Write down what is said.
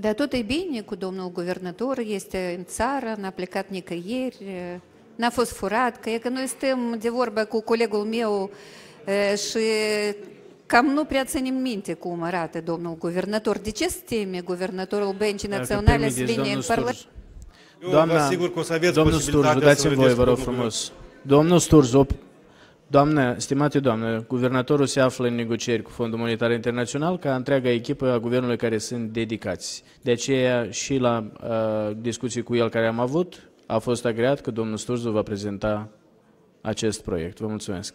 Dar tot e bine cu domnul guvernator, este în țară, n-a plecat nicăieri, n-a fost furat, că e că noi stăm de vorbă cu colegul meu e, și cam nu prea ținem minte cum arată domnul guvernator. De ce se teme guvernatorul Băncii Dacă Naționale să permiteți, vină domnul în Parlament? Sturz. Eu Doamna, vă asigur că o să aveți domnul posibilitatea Sturz, să dați-mi voie, vedeți vă rog cu domnul frumos. Domnul Sturz, op- doamnă, stimate doamnă, guvernatorul se află în negocieri cu Fondul Monetar Internațional ca întreaga echipă a guvernului care sunt dedicați. De aceea și la uh, discuții cu el care am avut, a fost agreat că domnul Sturz va prezenta acest proiect. Vă mulțumesc.